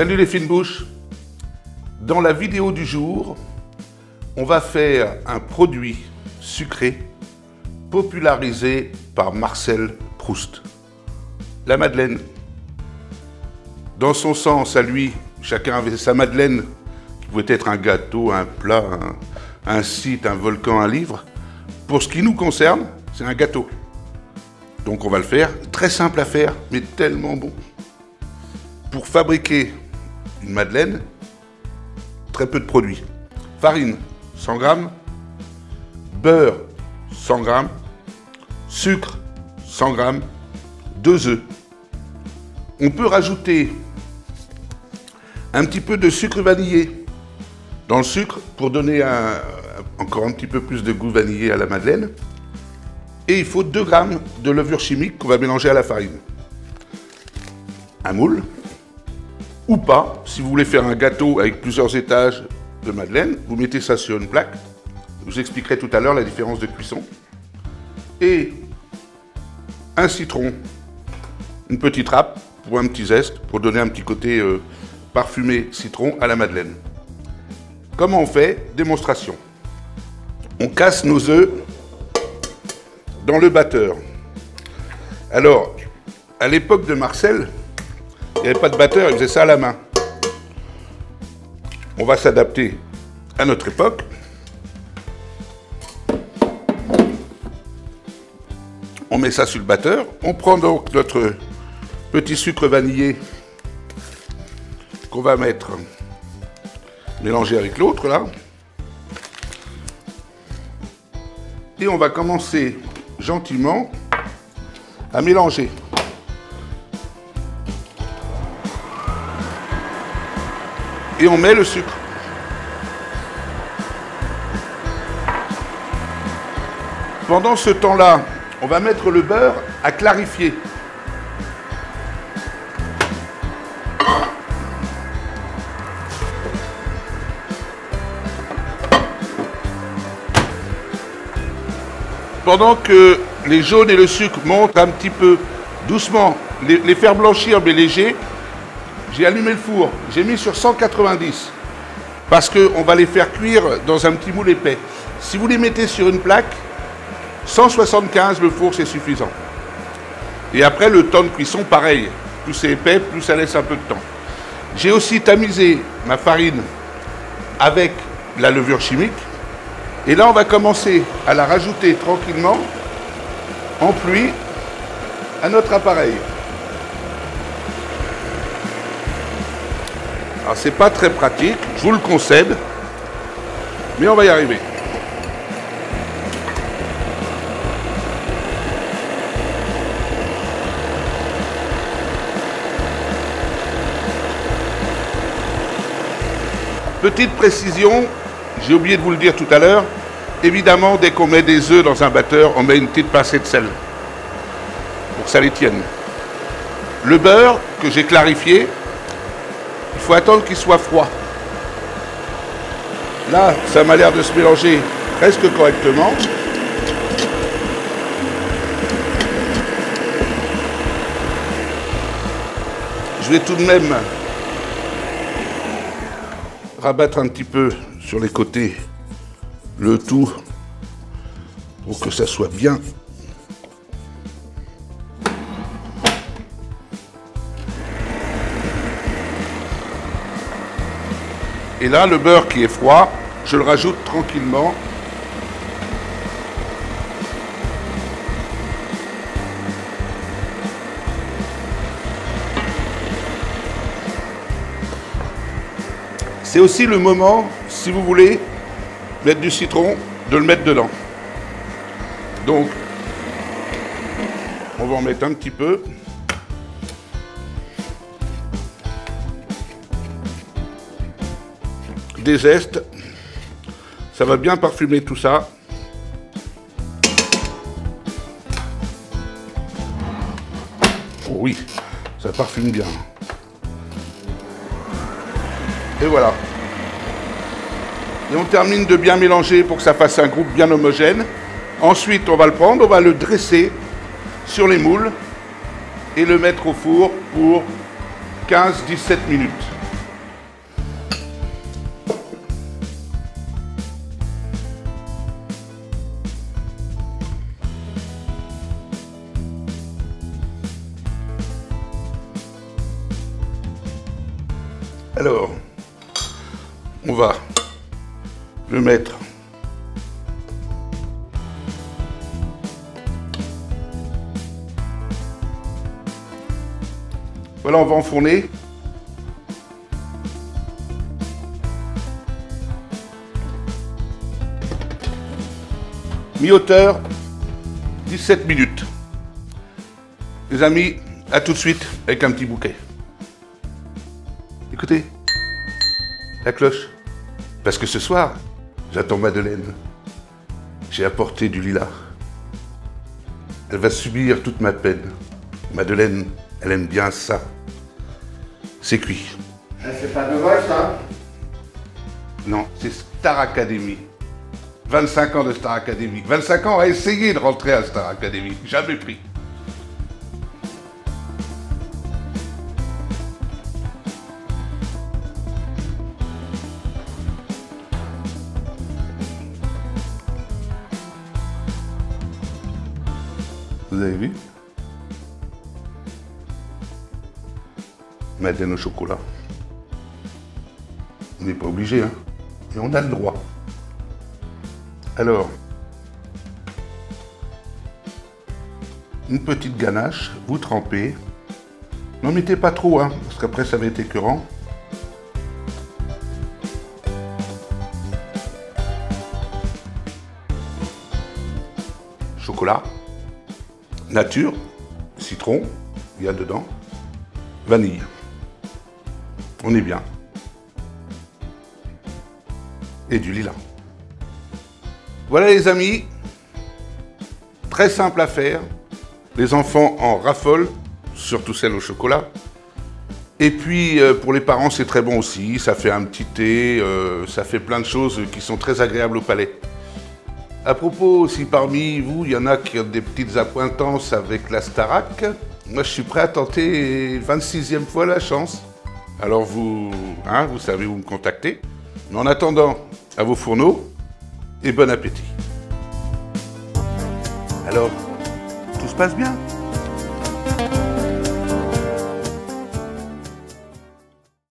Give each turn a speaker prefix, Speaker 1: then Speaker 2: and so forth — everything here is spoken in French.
Speaker 1: Salut les fines bouches Dans la vidéo du jour, on va faire un produit sucré popularisé par Marcel Proust. La Madeleine. Dans son sens, à lui, chacun avait sa Madeleine, qui pouvait être un gâteau, un plat, un, un site, un volcan, un livre. Pour ce qui nous concerne, c'est un gâteau. Donc on va le faire. Très simple à faire, mais tellement bon. Pour fabriquer une madeleine, très peu de produits. Farine, 100 grammes. Beurre, 100 grammes. Sucre, 100 grammes. Deux œufs. On peut rajouter un petit peu de sucre vanillé dans le sucre pour donner encore un petit peu plus de goût vanillé à la madeleine. Et il faut 2 grammes de levure chimique qu'on va mélanger à la farine. Un moule, ou pas, si vous voulez faire un gâteau avec plusieurs étages de madeleine, vous mettez ça sur une plaque. Je vous expliquerai tout à l'heure la différence de cuisson. Et un citron, une petite râpe pour un petit zeste, pour donner un petit côté euh, parfumé citron à la madeleine. Comment on fait? Démonstration. On casse nos œufs dans le batteur. Alors, à l'époque de Marcel, il n'y avait pas de batteur, il faisait ça à la main. On va s'adapter à notre époque. On met ça sur le batteur. On prend donc notre petit sucre vanillé qu'on va mettre mélanger avec l'autre là. Et on va commencer gentiment à mélanger. Et on met le sucre. Pendant ce temps-là, on va mettre le beurre à clarifier. pendant que les jaunes et le sucre montent un petit peu doucement, les, faire blanchir mais légers, j'ai allumé le four. J'ai mis sur 190 parce qu'on va les faire cuire dans un petit moule épais. Si vous les mettez sur une plaque, 175 le four c'est suffisant. Et après le temps de cuisson pareil, plus c'est épais, plus ça laisse un peu de temps. J'ai aussi tamisé ma farine avec la levure chimique et là, on va commencer à la rajouter tranquillement en pluie à notre appareil. Alors, c'est pas très pratique, je vous le concède, mais on va y arriver. Petite précision, j'ai oublié de vous le dire tout à l'heure. Évidemment, dès qu'on met des œufs dans un batteur, on met une petite pincée de sel pour que ça les tienne. Le beurre que j'ai clarifié, il faut attendre qu'il soit froid. Là, ça m'a l'air de se mélanger presque correctement. Je vais tout de même rabattre un petit peu sur les côtés le tout pour que ça soit bien Et là, le beurre qui est froid, je le rajoute tranquillement. C'est aussi le moment si vous voulez mettre du citron, de le mettre dedans. Donc, on va en mettre un petit peu. Des zestes. Ça va bien parfumer tout ça. Oh oui, ça parfume bien. Et voilà. Et on termine de bien mélanger pour que ça fasse un groupe bien homogène. Ensuite, on va le prendre, on va le dresser sur les moules et le mettre au four pour 15-17 minutes. On va le mettre Voilà, on va enfourner. Mi-hauteur, 17 minutes. Les amis, à tout de suite avec un petit bouquet. Écoutez, la cloche. Parce que ce soir, j'attends Madeleine. J'ai apporté du lilas. Elle va subir toute ma peine. Madeleine, elle aime bien ça. C'est cuit.
Speaker 2: C'est pas de Voice, hein
Speaker 1: Non, c'est Star Academy. 25 ans de Star Academy. 25 ans à essayer de rentrer à Star Academy. Jamais pris. Avez vu Madeleine au chocolat. On n'est pas obligé, hein. Et on a le droit. Alors, une petite ganache, vous trempez. N'en mettez pas trop, hein, parce qu'après ça va être écœurant. Chocolat, nature, citron, il y a dedans, vanille. On est bien. Et du lilas. Voilà les amis, très simple à faire. Les enfants en raffolent, surtout celles au chocolat. Et puis euh, pour les parents c'est très bon aussi, ça fait un petit thé, euh, ça fait plein de choses qui sont très agréables au palais. À propos, si parmi vous, il y en a qui ont des petites accointances avec la Starac, moi je suis prêt à tenter 26e fois la chance. Alors vous, hein, vous savez où me contacter. Mais en attendant, à vos fourneaux et bon appétit. Alors, tout se passe bien?